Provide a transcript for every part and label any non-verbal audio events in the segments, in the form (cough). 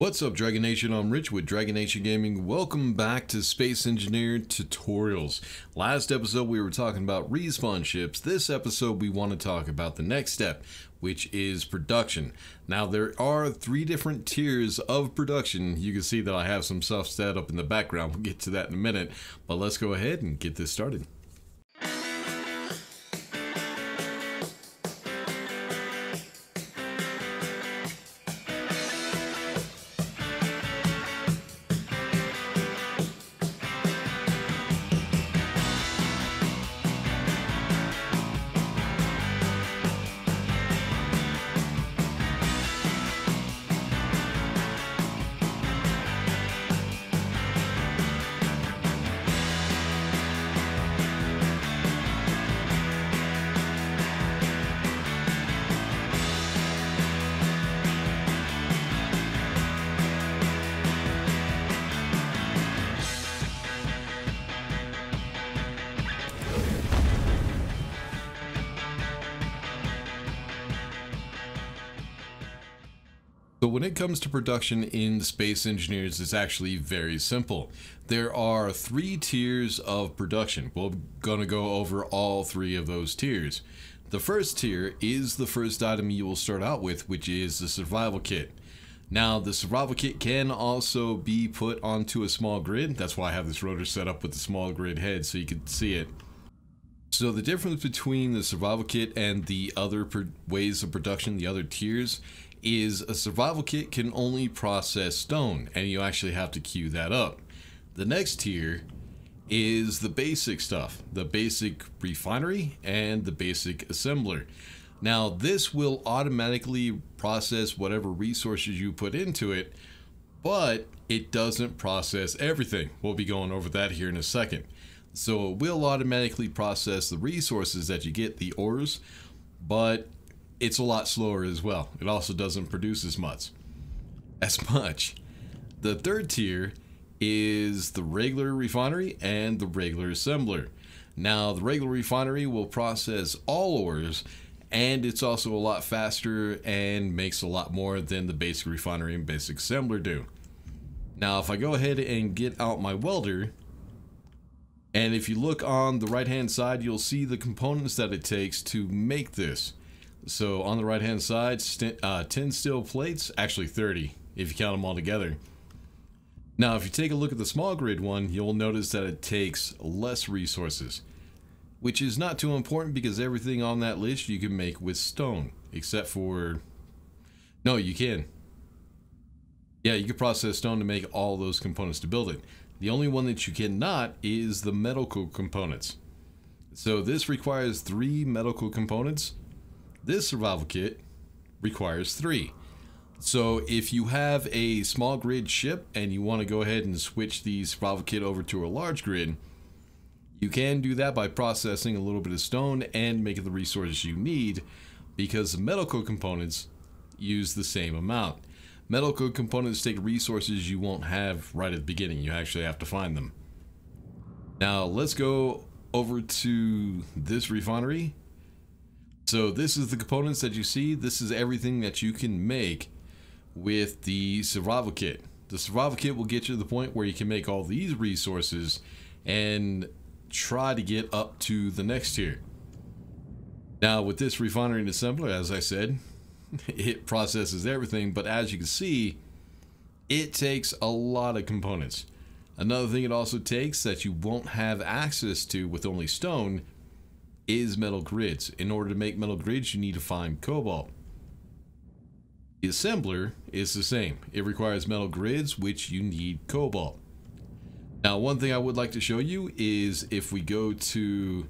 What's up Dragon Nation, I'm Rich with Dragon Nation Gaming. Welcome back to Space Engineer Tutorials. Last episode we were talking about respawn ships. This episode we want to talk about the next step, which is production. Now there are three different tiers of production. You can see that I have some stuff set up in the background. We'll get to that in a minute, but let's go ahead and get this started. So when it comes to production in Space Engineers, it's actually very simple. There are three tiers of production. We're going to go over all three of those tiers. The first tier is the first item you will start out with, which is the survival kit. Now, the survival kit can also be put onto a small grid. That's why I have this rotor set up with the small grid head so you can see it. So the difference between the survival kit and the other ways of production, the other tiers, is a survival kit can only process stone and you actually have to queue that up. The next tier is the basic stuff, the basic refinery and the basic assembler. Now this will automatically process whatever resources you put into it, but it doesn't process everything. We'll be going over that here in a second. So it will automatically process the resources that you get, the ores, but it's a lot slower as well. It also doesn't produce as much. As much. The third tier is the regular refinery and the regular assembler. Now, the regular refinery will process all ores, and it's also a lot faster and makes a lot more than the basic refinery and basic assembler do. Now, if I go ahead and get out my welder, and if you look on the right hand side, you'll see the components that it takes to make this. So on the right hand side, uh, 10 steel plates, actually 30 if you count them all together. Now if you take a look at the small grid one, you'll notice that it takes less resources. Which is not too important because everything on that list you can make with stone. Except for... No, you can. Yeah, you can process stone to make all those components to build it. The only one that you cannot is the medical components. So this requires three medical components this survival kit requires three. So if you have a small grid ship and you want to go ahead and switch the survival kit over to a large grid, you can do that by processing a little bit of stone and making the resources you need because the medical components use the same amount. Medical components take resources you won't have right at the beginning. You actually have to find them. Now let's go over to this refinery so this is the components that you see. This is everything that you can make with the survival kit. The survival kit will get you to the point where you can make all these resources and try to get up to the next tier. Now with this refinery and assembler, as I said, (laughs) it processes everything, but as you can see, it takes a lot of components. Another thing it also takes that you won't have access to with only stone is metal grids. In order to make metal grids, you need to find cobalt. The assembler is the same. It requires metal grids, which you need cobalt. Now, one thing I would like to show you is if we go to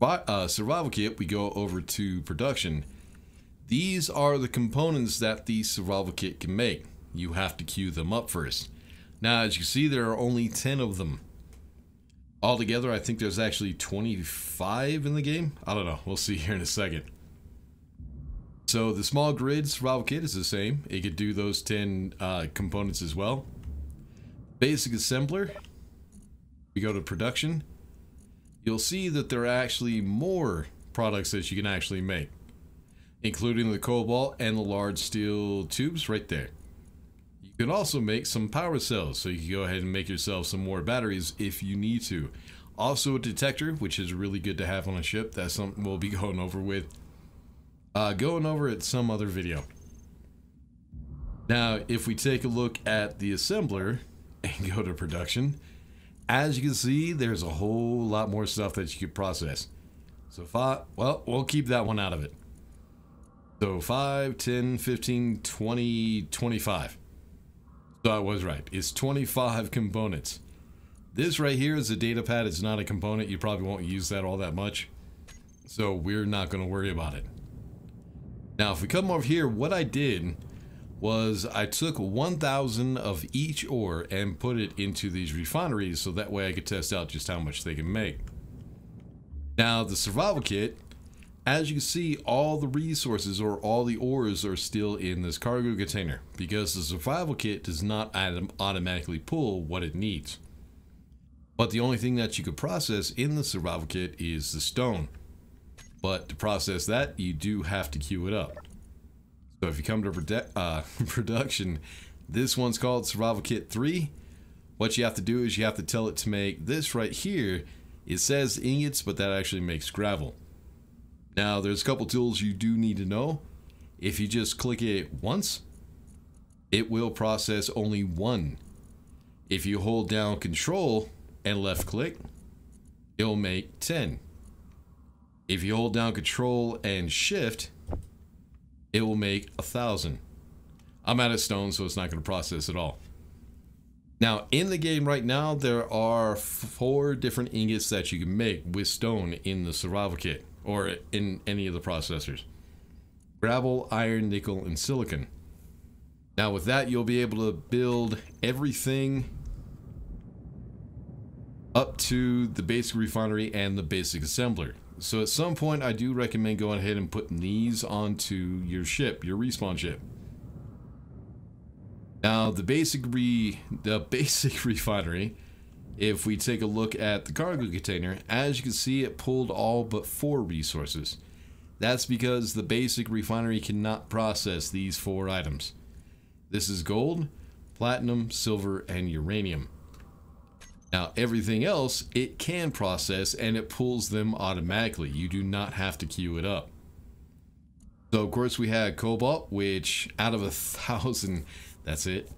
uh, survival kit, we go over to production. These are the components that the survival kit can make. You have to queue them up first. Now, as you see, there are only 10 of them. Altogether, I think there's actually 25 in the game. I don't know. We'll see here in a second. So the small grid survival kit is the same. It could do those 10 uh, components as well. Basic assembler. We go to production. You'll see that there are actually more products that you can actually make. Including the cobalt and the large steel tubes right there. You can also make some power cells, so you can go ahead and make yourself some more batteries if you need to. Also a detector, which is really good to have on a ship. That's something we'll be (laughs) going over with. Uh, going over it some other video. Now, if we take a look at the assembler (laughs) and go to production, as you can see, there's a whole lot more stuff that you could process. So five, well, we'll keep that one out of it. So 5, 10, 15, 20, 25. So I was right. It's 25 components. This right here is a data pad. It's not a component. You probably won't use that all that much. So we're not going to worry about it. Now, if we come over here, what I did was I took 1,000 of each ore and put it into these refineries so that way I could test out just how much they can make. Now, the survival kit, as you can see, all the resources or all the ores are still in this cargo container because the survival kit does not automatically pull what it needs. But the only thing that you could process in the survival kit is the stone. But to process that, you do have to queue it up. So if you come to produ (laughs) uh, production, this one's called Survival Kit 3. What you have to do is you have to tell it to make this right here. It says ingots, but that actually makes gravel. Now, there's a couple tools you do need to know. If you just click it once, it will process only one. If you hold down control and left click, it'll make 10. If you hold down control and shift, it will make a thousand. I'm out of stone, so it's not going to process at all. Now, in the game right now, there are four different ingots that you can make with stone in the survival kit, or in any of the processors. Gravel, iron, nickel, and silicon. Now with that, you'll be able to build everything up to the basic refinery and the basic assembler. So at some point, I do recommend going ahead and putting these onto your ship, your respawn ship. Now, the basic re the (laughs) basic refinery, if we take a look at the cargo container, as you can see, it pulled all but four resources. That's because the basic refinery cannot process these four items. This is gold, platinum, silver, and uranium. Now, everything else, it can process and it pulls them automatically. You do not have to queue it up. So, of course, we had cobalt, which out of a thousand, that's it.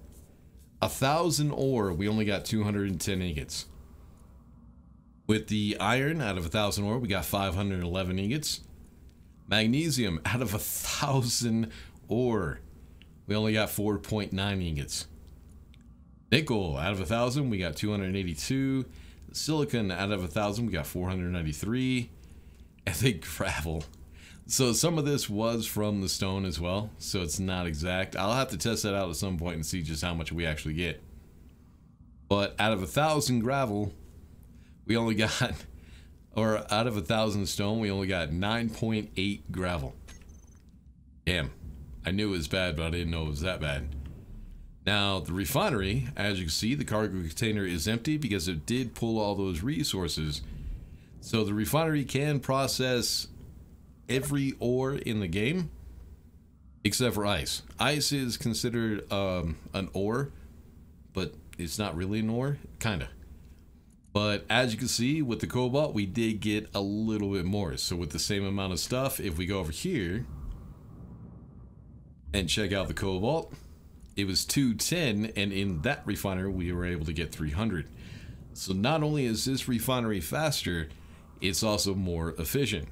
A thousand ore, we only got 210 ingots. With the iron, out of a thousand ore, we got 511 ingots. Magnesium, out of a thousand ore, we only got 4.9 ingots. Nickel, out of a thousand, we got 282. Silicon, out of a thousand, we got 493. And then gravel. So some of this was from the stone as well, so it's not exact. I'll have to test that out at some point and see just how much we actually get. But out of a thousand gravel, we only (laughs) got, or out of a thousand stone, we only got 9.8 gravel. Damn. I knew it was bad, but I didn't know it was that bad. Now, the refinery, as you can see, the cargo container is empty because it did pull all those resources. So the refinery can process every ore in the game except for ice. Ice is considered um, an ore, but it's not really an ore, kind of. But as you can see, with the cobalt, we did get a little bit more. So with the same amount of stuff, if we go over here and check out the cobalt, it was 210 and in that refinery we were able to get 300 so not only is this refinery faster it's also more efficient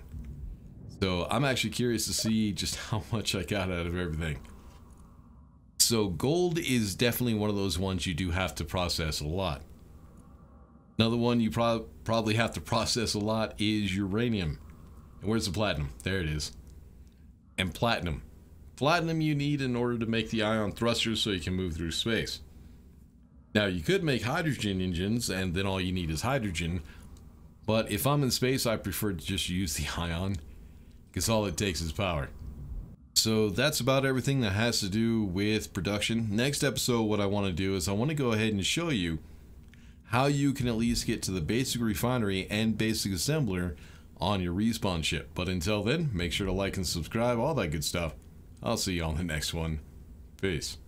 so i'm actually curious to see just how (laughs) much i got out of everything. So gold is definitely one of those ones you do have to process a lot. Another one you pro probably have to process a lot is uranium. And where's the platinum? There it is. And platinum. Platinum you need in order to make the ion thrusters so you can move through space. Now you could make hydrogen engines and then all you need is hydrogen, but if I'm in space I prefer to just use the (laughs) ion because all it takes is power. So that's about everything that has to do with production. Next episode what I want to do is I want to go ahead and show you how you can at least get to the basic refinery and basic assembler on your respawn ship. But until then, make sure to like and subscribe, all that good stuff. I'll see you on the next one. Peace.